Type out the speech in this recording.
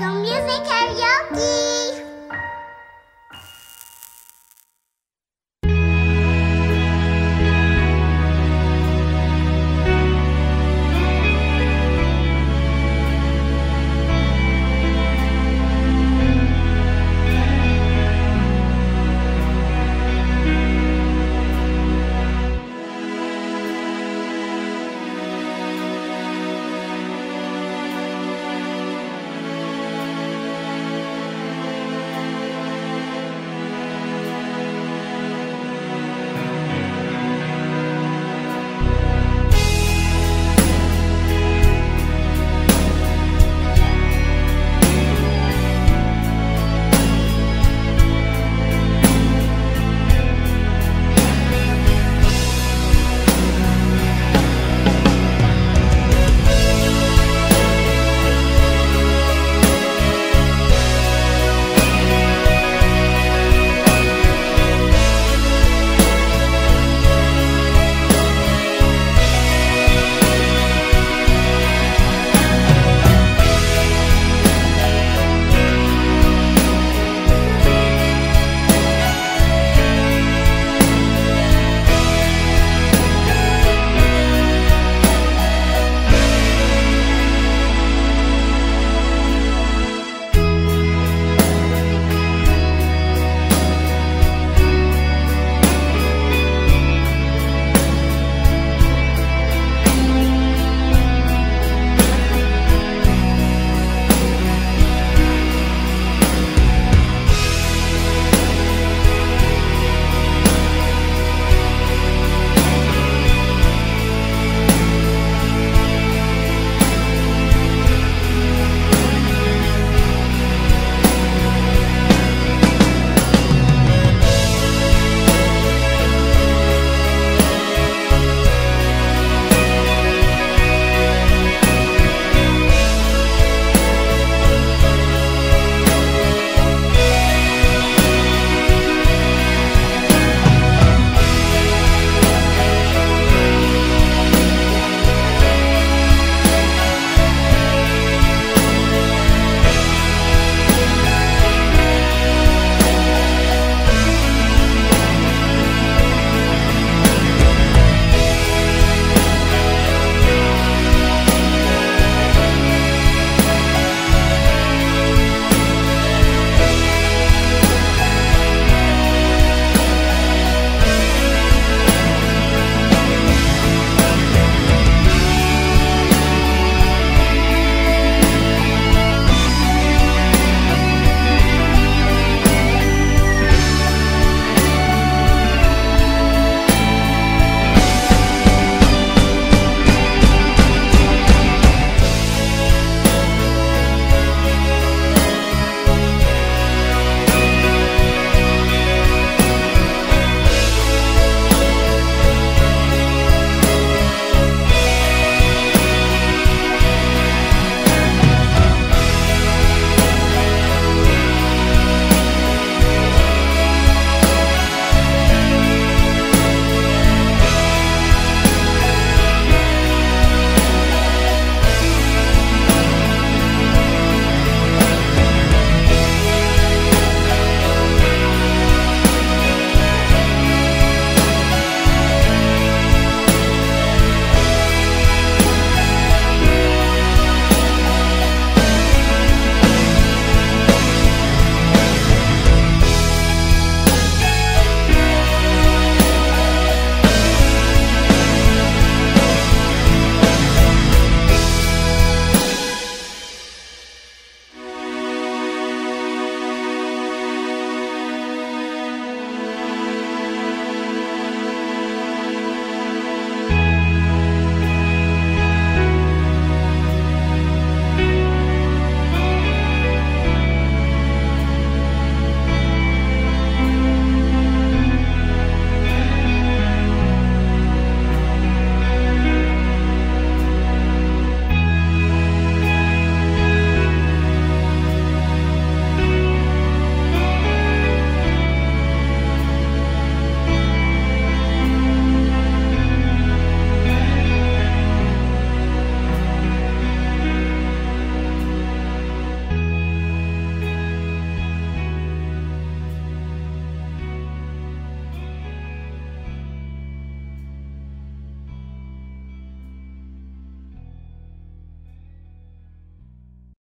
Idol Music Karaoke.